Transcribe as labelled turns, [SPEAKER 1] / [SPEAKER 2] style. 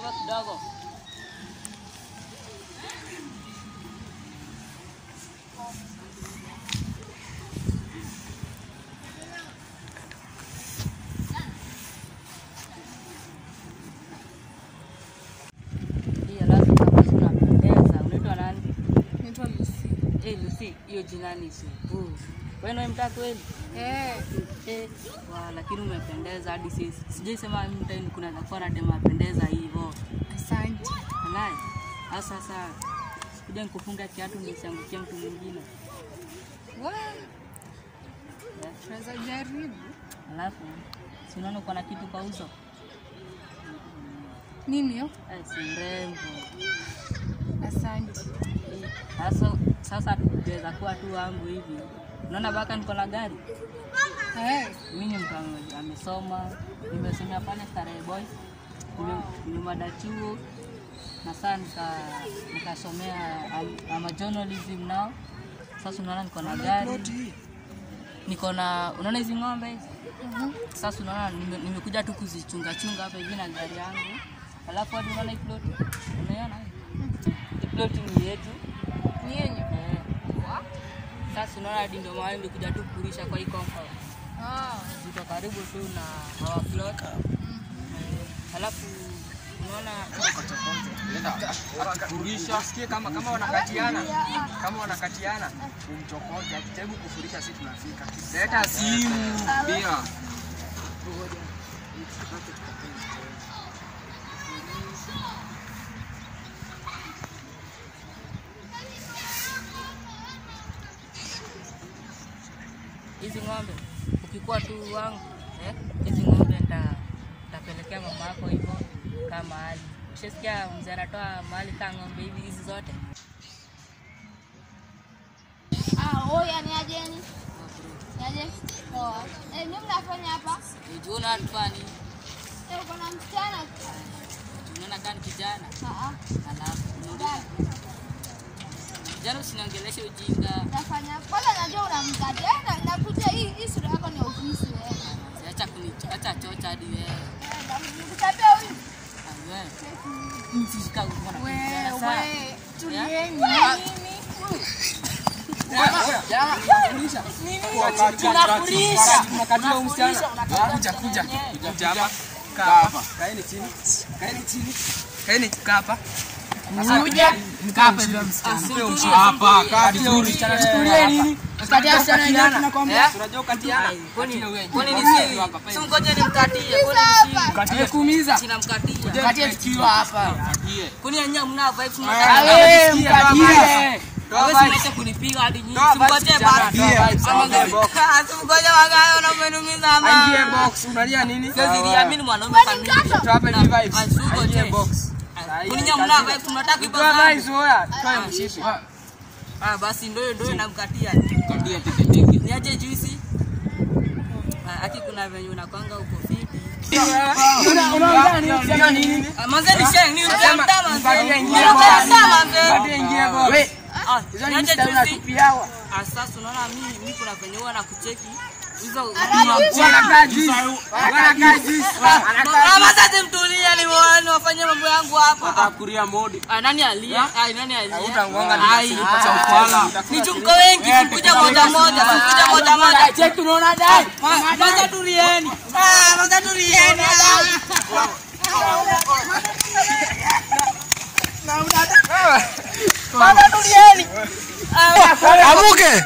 [SPEAKER 1] kidogo kidogo. Eh, Lucy, hiyo jina ni subuhu. Wewe ndio kweli?
[SPEAKER 2] Eh.
[SPEAKER 1] Eh, wa, lakini umependeza hadi sisi. Sijai sema mtaa kuna kuwa na dema pendeza hivyo.
[SPEAKER 2] asante.
[SPEAKER 1] Alai. Sasa sasa sikuja nikufunga kiatu nisiangukie mtu mwingine.
[SPEAKER 2] Wa, tunaweza jaribu.
[SPEAKER 1] Alafu si unaona uko na kitu kwa uso?
[SPEAKER 2] Nini hiyo?
[SPEAKER 1] Eh, si mrembo.
[SPEAKER 2] Asante.
[SPEAKER 1] Sasa sasa tuweza kuwa tu wangu hivi. Unaona baka niko na gari.
[SPEAKER 2] Eh,
[SPEAKER 1] Mimi ni mtu amesoma, nimesomea pale Starehe Boys, nime- nimemada chuo na sasa nika nikasomea am- ama journalism nao. Sasa unaona niko na gari, niko na unaona hizi ng'ombe hizi
[SPEAKER 2] mhm.
[SPEAKER 1] sasa unaona nimekuja tu kuzichunga chunga hapa hivi na gari yangu, alafu hadi unaona hii plot, unaiona hii? hii plot ni yetu
[SPEAKER 2] Ni yenye.
[SPEAKER 1] eh. Sasa unaona hadi ndio maana nimekuja tu kurisha kwa hii compound
[SPEAKER 2] Ah,
[SPEAKER 1] ziko karibu tu na hawa flock. Halafu unaona
[SPEAKER 3] Akikurisha sikie kama kama wanakatiana. Kama wanakatiana umchokoze, akijaribu kufurisha sisi tunafika. Leta simu. Pia.
[SPEAKER 1] Hizi ng'ombe ukikuwa tu wangu eh, hizi ng'ombe nita nitapelekea mama yako hivyo kama mahali. Ushasikia mzee anatoa mahali kaa ng'ombe hivi hizi zote
[SPEAKER 4] Ah, oya ni ajeni. Ni aje? Poa. Eh, nini mnafanya hapa?
[SPEAKER 1] Ujiona tufani,
[SPEAKER 4] Eh, uko na msichana?
[SPEAKER 1] tunaona gani kijana,
[SPEAKER 4] Ah, ah.
[SPEAKER 1] alafu Kijana usiniongeleshe ujinga,
[SPEAKER 4] Nafanya. Kwanza najua unamkati. Eh, na nakuja hii hii sura yako ni ofisi wewe.
[SPEAKER 1] acha kuni chocha hadi wewe.
[SPEAKER 4] Eh, huyu.
[SPEAKER 1] Ah, wewe. Msishika uko na kijana
[SPEAKER 2] we,
[SPEAKER 1] sana.
[SPEAKER 2] we, tulieni. Nini?
[SPEAKER 3] Huyu. Kaeni chini. Kaeni chini. Kaeni kaa hapa.
[SPEAKER 2] Kuja.
[SPEAKER 3] Hapa ndio msichana. Hapa. Kaa vizuri. Chukulie nini?
[SPEAKER 2] Katia msichana ndio tunakwambia.
[SPEAKER 3] Tunajua katiana.
[SPEAKER 1] Kwani kwani ni siri? Si mgoje nimkatie, kwani ni siri?
[SPEAKER 3] Katia kuumiza.
[SPEAKER 1] Sina mkatia.
[SPEAKER 2] Katia tukiwa hapa.
[SPEAKER 1] Kwani nyinyi mna vibes
[SPEAKER 2] Ah,
[SPEAKER 1] mnataka
[SPEAKER 2] mkatie.
[SPEAKER 1] Hawezi kunipiga hadi nyinyi. Simgoje basi. Ah, Simgoje wagayo na ama.
[SPEAKER 3] Aingie box. Unalia nini?
[SPEAKER 1] Siwezi niamini mwanaume kamili.
[SPEAKER 3] Tuwape ni vibes. Aingie box.
[SPEAKER 1] Ibaba.
[SPEAKER 3] oya. Mshipi.
[SPEAKER 1] Ah, basi ndio ndio namkatia.
[SPEAKER 3] Katia teketeke.
[SPEAKER 1] Niaje juisi. Ah, Aki kuna venye unakwanga uko fiti.
[SPEAKER 3] Unaongea nini?
[SPEAKER 1] Ah, Manze ni sheng ni utamta manze.
[SPEAKER 3] Mpatie ingie
[SPEAKER 1] Unakwenda
[SPEAKER 3] box.
[SPEAKER 1] manze.
[SPEAKER 3] Mpatie ingie box.
[SPEAKER 1] Ah,
[SPEAKER 3] Hizo ni mstari
[SPEAKER 1] juisi.
[SPEAKER 3] unatupiawa.
[SPEAKER 1] Ah, sasa unaona mimi mimi kuna venye huwa nakucheki. Sasa mtulie ni yangu wengi kuja moja moja, kuja moja moja.
[SPEAKER 2] Tunaona dai.
[SPEAKER 1] Kwanza tulieni. Ah, kwanza tulieni.
[SPEAKER 3] Amuke.